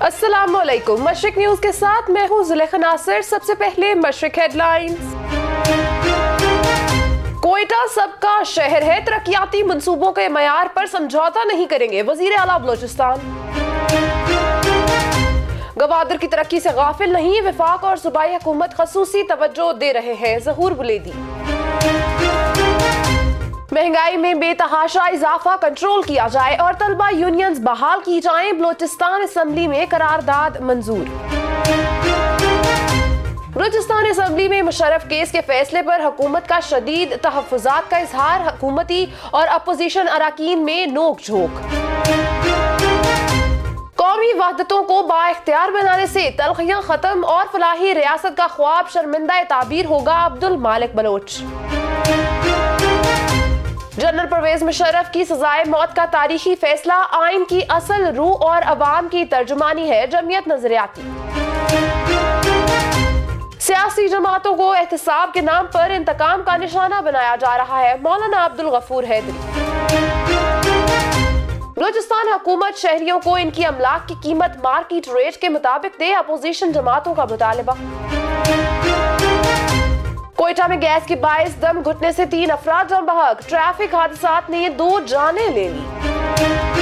السلام علیکم۔ مشرق نیوز کے ساتھ میں ہوں زلیخ ناصر۔ سب سے پہلے مشرق ہیڈ لائنز کوئٹہ سب کا شہر ہے۔ ترقیاتی منصوبوں کے معیار پر سمجھوتا نہیں کریں گے۔ وزیر اعلیٰ بلوچستان۔ گوادر کی ترقی سے غافل نہیں۔ وفاق اور صوبائی حکومت خصوصی توجہ دے رہے ہیں۔ ظہور بلیدی۔ مہنگائی میں بے تحاشا اضافہ کنٹرول کیا جائے اور طلبہ یونینز بحال کی جائیں بلوچستان اسمبلی میں قرارداد منظور۔ بلوچستان اسمبلی میں مشرف کیس کے فیصلے پر حکومت کا شدید تحفظات کا اظہار، حکومتی اور اپوزیشن اراکین میں نوک جھوک قومی وحدتوں کو با اختیار بنانے سے تلخیاں ختم اور فلاحی ریاست کا خواب شرمندہ تعبیر ہوگا عبد المالک بلوچ۔ جنرل پرویز مشرف کی سزائے موت کا تاریخی فیصلہ آئین کی اصل روح اور عوام کی ترجمانی ہے جمعیت نظریاتی۔ سیاسی جماعتوں کو احتساب کے نام پر انتقام کا نشانہ بنایا جا رہا ہے۔ مولانا عبد الغفور حیدری۔ بلوچستان حکومت شہریوں کو ان کی املاک کی قیمت مارکیٹ ریٹ کے مطابق دے اپوزیشن جماعتوں کا مطالبہ۔ کوئٹہ میں گیس کی باعث دم گھٹنے سے تین افراد دم بہک ٹریفک حادثات نے دو جانیں لے لی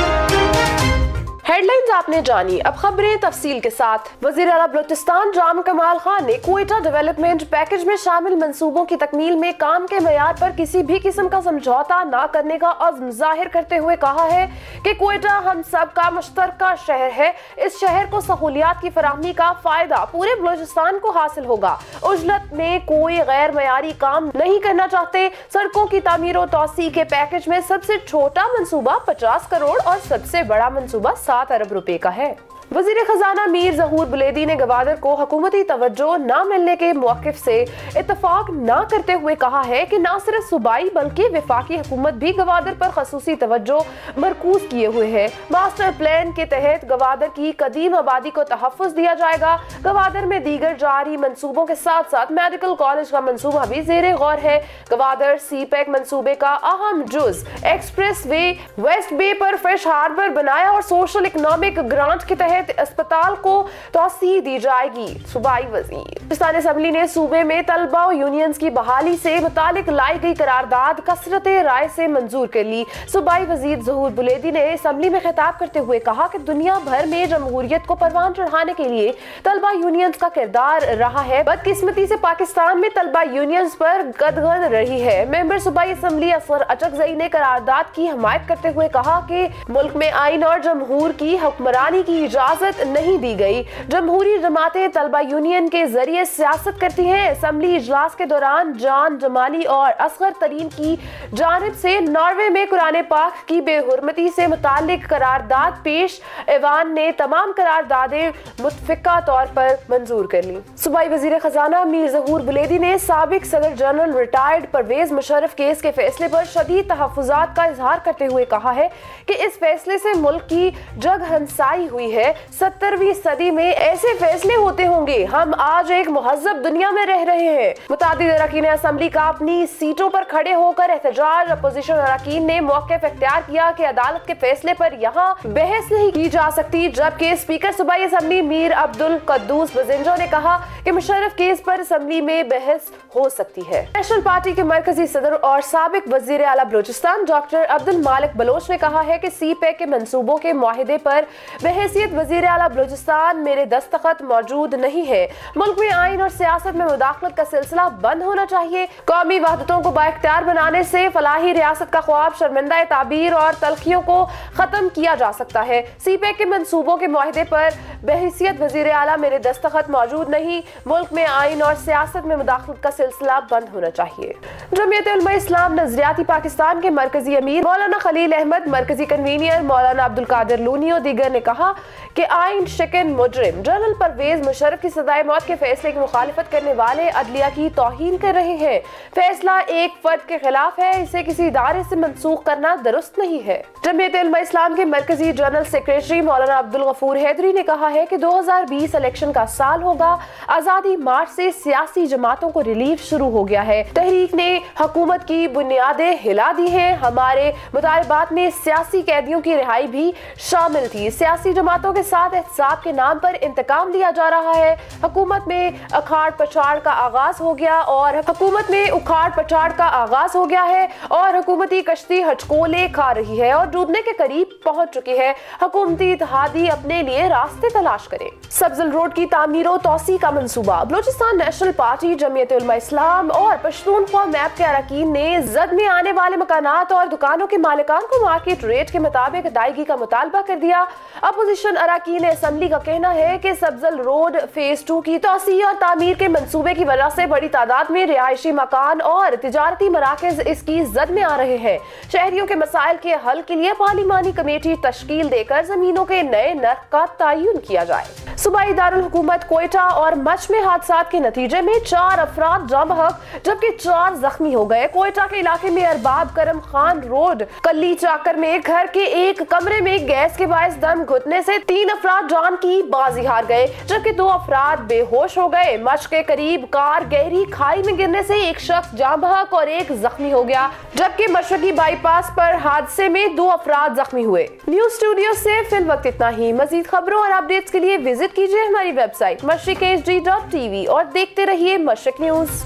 ہیڈ لائنز آپ نے جانی۔ اب خبریں تفصیل کے ساتھ۔ وزیر اعلیٰ بلوچستان جام کمال خان نے کوئٹہ ڈیولپمنٹ پیکج میں شامل منصوبوں کی تکمیل میں کام کے معیار پر کسی بھی قسم کا سمجھوتا نہ کرنے کا عزم ظاہر کرتے ہوئے کہا ہے کہ کوئٹہ ہم سب کا مشترکہ شہر ہے۔ اس شہر کو سہولیات کی فراہمی کا فائدہ پورے بلوچستان کو حاصل ہوگا۔ اجلت میں کوئی غیر معیاری کام نہیں کرنا چاہتے۔ سڑکوں کی تعمیر و توسیع کے پیکج میں سب سے چھوٹا منصوبہ پچاس کروڑ اور سب سے بڑا منصوبہ سات سات ارب روپے کا ہے۔ وزیر خزانہ میر ظہور بلیدی نے گوادر کو حکومتی توجہ نہ ملنے کے موقف سے اتفاق نہ کرتے ہوئے کہا ہے کہ نہ صرف صوبائی بلکہ وفاقی حکومت بھی گوادر پر خصوصی توجہ مرکوز کیے ہوئے ہے ماسٹر پلان کے تحت گوادر کی قدیم آبادی کو تحفظ دیا جائے گا۔ گوادر میں دیگر جاری منصوبوں کے ساتھ ساتھ میڈیکل کالج کا منصوبہ بھی زیر غور ہے۔ گوادر سی پیک منصوبے کا اہم جز ایکسپریس وے ویسٹ بے پر فش ہاربر بنایا اور سوشل اکنامک گرانٹ کے تحت اسپتال کو توسیع دی جائے گی۔ صوبائی وزیر۔ پاکستان اسمبلی نے صوبے میں طلبہ و یونینز کی بحالی سے متعلق لائی گئی قرارداد کثرت رائے سے منظور کر لی۔ صوبائی وزیر ظہور بلیدی نے اسمبلی میں خطاب کرتے ہوئے کہا کہ دنیا بھر میں جمہوریت کو پروان چڑھانے کے لیے طلبہ یونینز کا کردار رہا ہے۔ بدقسمتی سے پاکستان میں طلبہ یونینز پر گدگد رہی ہے۔ ممبر صوبائی اسمبلی اصغر اچکزئی نے قرارداد کی حمایت کرتے ہوئے کہا کہ ملک میں آئین اور جمہور کی حکمرانی کی اجازت نہیں دی گئی۔ جمہوری جماعتیں طلبہ یونین کے ذریعے سیاست کرتی ہیں۔ اسمبلی اجلاس کے دوران جان جمالی اور اصغر ترین کی جانب سے ناروے میں قرآن پاک کی بے حرمتی سے متعلق قرارداد پیش۔ ایوان نے تمام قراردادیں متفقہ طور پر منظور کر لی صوبائی وزیر خزانہ میر ظہور بلیدی نے سابق صدر general retired Pervez Musharraf case کے فیصلے پر شدید تحفظات کا اظہار کرتے ہوئے کہا ہے کہ اس فیصلے سے ملک کی جگ ہنسائی ہوئی ہے۔ سترویں صدی میں ایسے فیصلے ہوتے ہوں گے۔ ہم آج ایک مہذب دنیا میں رہ رہے ہیں۔ متعدد اراکین اسمبلی کا اپنی سیٹوں پر کھڑے ہو کر احتجاج، اپوزیشن اراکین نے موقف اختیار کیا کہ عدالت کے فیصلے پر یہاں بحث نہیں کی جا سکتی، جبکہ اسپیکر صوبائی اسمبلی میر عبد القدوس بزنجو نے کہا کہ مشرف کیس پر اسمبلی میں بحث ہو سکتی ہے۔ نیشنل پارٹی کے مرکزی صدر اور سابق وزیر اعلیٰ بلوچستان ڈاکٹر عبد المالک بلوچ نے کہا ہے کہ سی پیک کے منصوبوں کے معاہدے پر بحیثیت وزیر اعلیٰ بلوچستان میرے دستخط موجود نہیں ہے۔ ملک میں آئین اور سیاست میں مداخلت کا سلسلہ بند ہونا چاہیے۔ قومی وحدتوں کو با اختیار بنانے سے فلاحی ریاست کا خواب شرمندہ تعبیر اور تلخیوں کو ختم کیا جا سکتا ہے۔ سی پیک کے منصوبوں کے معاہدے پر بحیثیت وزیر اعلیٰ میرے دستخط موجود نہیں۔ ملک میں آئین اور سیاست میں مداخلت کا سلسلہ بند ہونا چاہیے۔ جمعیت علماء اسلام نظریاتی پاکستان کے مرکزی امیر مولانا خلیل احمد، مرکزی کنوینئر مولانا عبد القادر لونی اور دیگر نے کہا کہ آئین شکن مجرم، جنرل پرویز مشرف کی سزائے موت کے فیصلے کی مخالفت کرنے والے عدلیہ کی توہین کر رہے ہیں۔ فیصلہ ایک فرد کے خلاف ہے، اسے کسی ادارے سے منسوخ کرنا درست نہیں ہے۔ جمعیت علماء اسلام کے مرکزی جنرل سیکریٹری مولانا عبد الغفور حیدری نے کہا ہے کہ دو ہزار بیس الیکشن کا سال ہوگا۔ آزادی مارچ سے سیاسی جماعتوں کو ریلیف شروع ہو گیا ہے۔ تحریک نے حکومت کی بنیادیں ہلا دی ہیں۔ ہمارے مطالبات میں سیاسی قیدیوں کی رہائی بھی شامل تھی۔ سیاسی جماعتوں کے ساتھ احتساب کے نام پر انتقام لیا جا رہا ہے۔ حکومت میں اکھاڑ پچھاڑ کا آغاز ہو گیا اور حکومت میں اکھاڑ پچھاڑ کا آغاز ہو گیا ہے اور حکومتی کشتی ہچکولے کھا رہی ہے اور ڈوبنے کے قریب پہنچ چکی ہے۔ حکومتی اتحادی اپنے لیے راستے تلاش کرے سبزل روڈ کی تعمیر و توسیع کا منصوبہ۔ بلوچستان نیشنل پارٹی، جمعیت علماء اسلام اور پشتونخوا میپ کے اراکین نے زد میں آنے والے مکانات اور دکانوں کے مالکان کو مارکیٹ ریٹ کے مطابق ادائیگی کا مطالبہ کر دیا۔ اپوزیشن اراکین اسمبلی کا کہنا ہے کہ سبزل روڈ فیس ٹو کی توسیع اور تعمیر کے منصوبے کی وجہ سے بڑی تعداد میں رہائشی مکان اور تجارتی مراکز اس کی زد میں آ رہے ہیں۔ شہریوں کے مسائل کے حل کے لیے پارلیمانی کمیٹی تشکیل دے کر زمینوں کے نئے نرخ کا تعین کیا جائے۔ صوبائی دارالحکومت، کوئٹہ اور مچ میں حادثات کے نتیجے میں چار افراد جام حق جبکہ چار زخمی ہو گئے۔ کوئٹہ کے علاقے میں ارباب کرم خان روڈ، کلی چاکر میں گھر کے ایک کمرے میں گیس کے باعث دم گھٹنے سے تین افراد جان کی بازی ہار گئے، جبکہ دو افراد بے ہوش ہو گئے۔ مچ کے قریب کار گہری کھائی میں گرنے سے ایک شخص جام حق اور ایک زخمی ہو گیا، جبکہ مشرقی بائی پاس پر حادثے میں دو افراد زخمی ہوئے۔ نیوز اسٹوڈیو سے فی الوقت اتنا ہی۔ مزید خبروں اور اپڈیٹس کے لیے وزٹ کیجیے ہماری website Mashriq H D dot TV اور دیکھتے رہیے مشرق نیوز